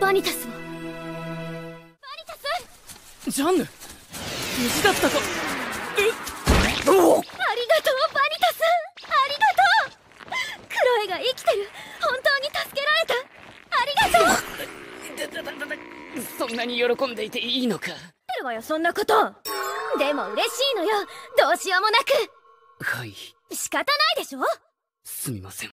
バニタスをバニタス！ジャンヌ！無事だったかありがとうバニタス！ありがとう！クロエが生きてる。本当に助けられた。ありがとう！そんなに喜んでいていいのか？てるわよそんなこと。でも嬉しいのよ。どうしようもなく。はい。仕方ないでしょ？すみません。